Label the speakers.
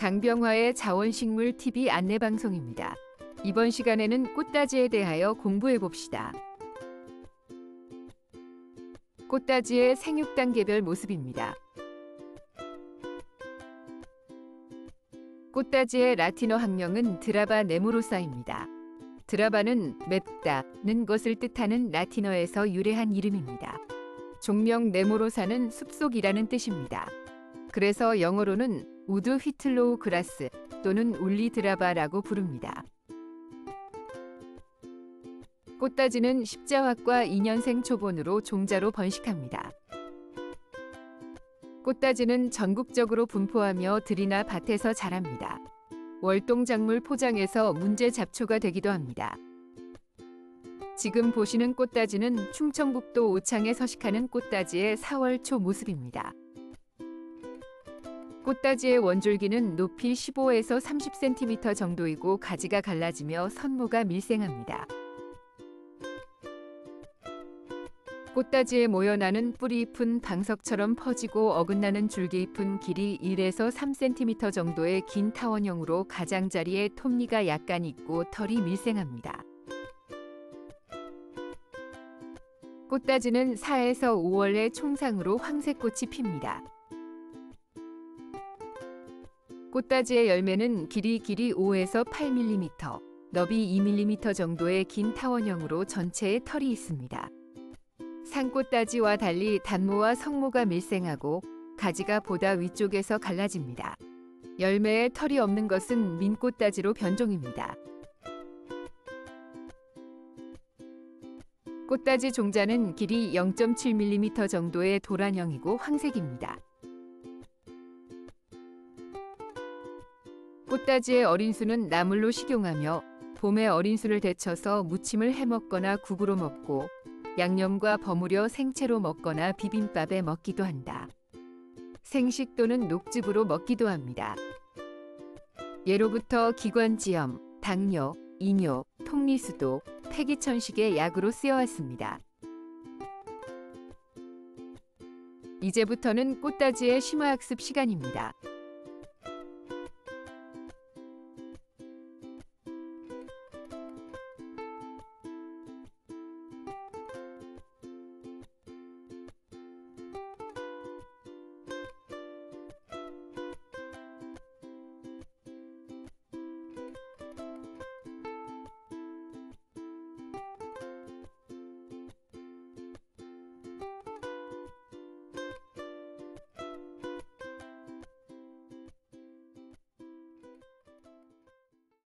Speaker 1: 강병화의 자원식물 TV 안내 방송입니다. 이번 시간에는 꽃다지에 대하여 공부해 봅시다. 꽃다지의 생육 단계별 모습입니다. 꽃다지의 라틴어 학명은 드라바 네모로사입니다. 드라바는 맵다는 것을 뜻하는 라틴어에서 유래한 이름입니다. 종명 네모로사는 숲속이라는 뜻입니다. 그래서 영어로는 wood whitlow grass 또는 woolly draba라고 부릅니다. 꽃다지는 십자화과 2년생 초본으로 종자로 번식합니다. 꽃다지는 전국적으로 분포하며 들이나 밭에서 자랍니다. 월동작물 포장에서 문제 잡초가 되기도 합니다. 지금 보시는 꽃다지는 충청북도 오창에 서식하는 꽃다지의 4월 초 모습입니다. 꽃다지의 원줄기는 높이 15에서 30cm 정도이고 가지가 갈라지며 선모가 밀생합니다. 꽃다지에 모여나는 뿌리 잎은 방석처럼 퍼지고 어긋나는 줄기잎은 길이 1에서 3cm 정도의 긴 타원형으로 가장자리에 톱니가 약간 있고 털이 밀생합니다. 꽃다지는 4에서 5월에 총상으로 황색꽃이 핍니다. 꽃다지의 열매는 길이 길이 5에서 8mm, 너비 2mm 정도의 긴 타원형으로 전체에 털이 있습니다. 산꽃다지와 달리 단모와 성모가 밀생하고 가지가 보다 위쪽에서 갈라집니다. 열매에 털이 없는 것은 민꽃다지로 변종입니다. 꽃다지 종자는 길이 0.7mm 정도의 도란형이고 황색입니다. 꽃다지의 어린 수는 나물로 식용하며 봄에 어린 수를 데쳐서 무침을 해먹거나 국으로 먹고 양념과 버무려 생채로 먹거나 비빔밥에 먹기도 한다. 생식 또는 녹즙으로 먹기도 합니다. 예로부터 기관지염, 당뇨, 이뇨, 통리수도, 폐기천식의 약으로 쓰여왔습니다. 이제부터는 꽃다지의 심화학습 시간입니다.